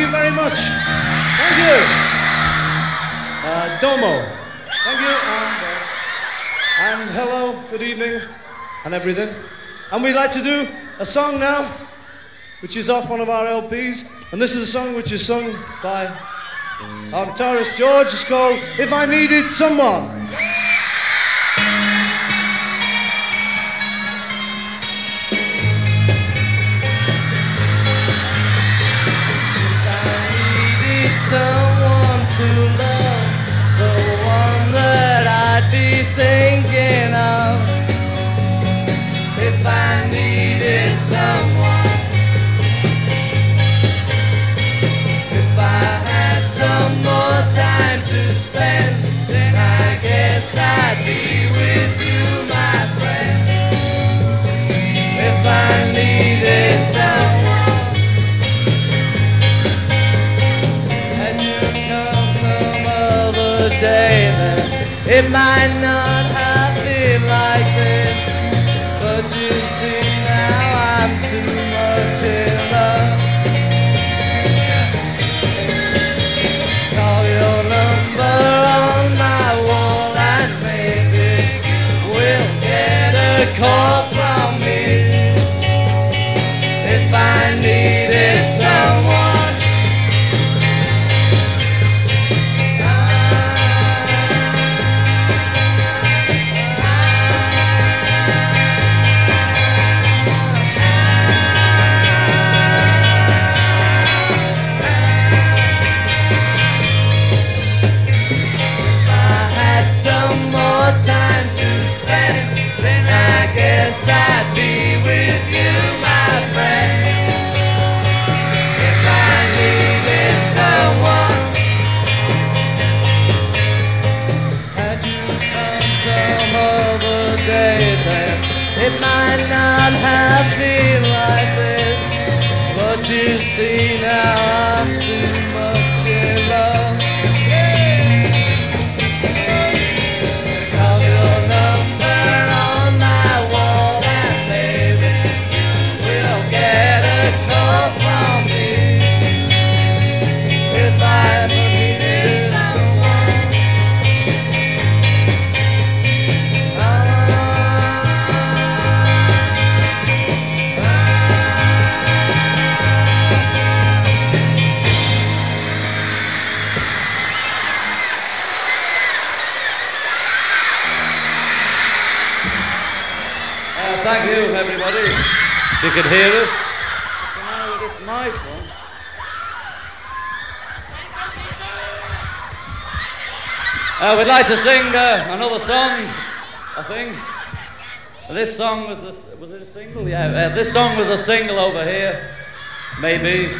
you very much. Thank you. Uh, domo. Thank you. And, uh, and hello, good evening, and everything. And we'd like to do a song now, which is off one of our LPs. And this is a song which is sung by our guitarist George. It's called If I Needed Someone. Someone to love, the one that I'd be thinking day then It might not it might not have been like this. But you see thank you, everybody. If you could hear us. What's the matter with this mic one? Uh, we'd like to sing uh, another song, I think. This song was a, was it a single? Yeah, uh, this song was a single over here, maybe.